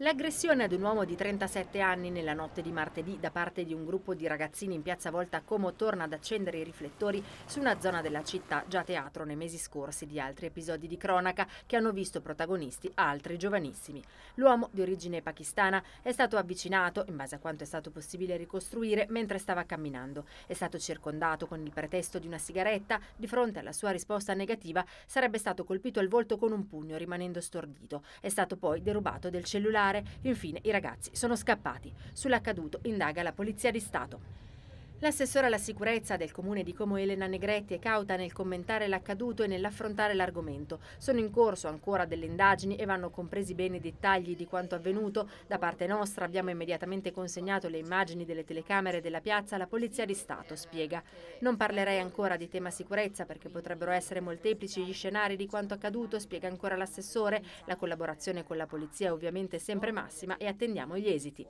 L'aggressione ad un uomo di 37 anni nella notte di martedì da parte di un gruppo di ragazzini in piazza Volta Como torna ad accendere i riflettori su una zona della città già teatro nei mesi scorsi di altri episodi di cronaca che hanno visto protagonisti altri giovanissimi. L'uomo di origine pakistana è stato avvicinato, in base a quanto è stato possibile ricostruire, mentre stava camminando. È stato circondato con il pretesto di una sigaretta, di fronte alla sua risposta negativa sarebbe stato colpito al volto con un pugno rimanendo stordito. È stato poi derubato del cellulare Infine i ragazzi sono scappati. Sull'accaduto indaga la Polizia di Stato. L'assessore alla sicurezza del comune di Como Elena Negretti è cauta nel commentare l'accaduto e nell'affrontare l'argomento. Sono in corso ancora delle indagini e vanno compresi bene i dettagli di quanto avvenuto. Da parte nostra abbiamo immediatamente consegnato le immagini delle telecamere della piazza alla Polizia di Stato, spiega. Non parlerei ancora di tema sicurezza perché potrebbero essere molteplici gli scenari di quanto accaduto, spiega ancora l'assessore. La collaborazione con la polizia è ovviamente sempre massima e attendiamo gli esiti.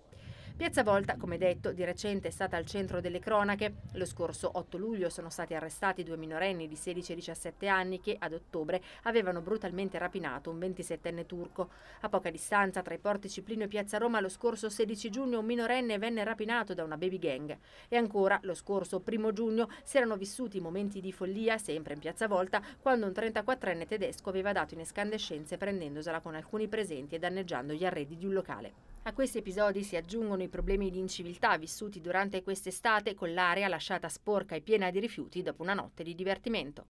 Piazza Volta, come detto, di recente è stata al centro delle cronache. Lo scorso 8 luglio sono stati arrestati due minorenni di 16 e 17 anni che ad ottobre avevano brutalmente rapinato un 27enne turco. A poca distanza tra i portici Plinio e Piazza Roma lo scorso 16 giugno un minorenne venne rapinato da una baby gang. E ancora lo scorso 1 giugno si erano vissuti momenti di follia, sempre in Piazza Volta, quando un 34enne tedesco aveva dato in escandescenze prendendosela con alcuni presenti e danneggiando gli arredi di un locale. A questi episodi si aggiungono i problemi di inciviltà vissuti durante quest'estate con l'area lasciata sporca e piena di rifiuti dopo una notte di divertimento.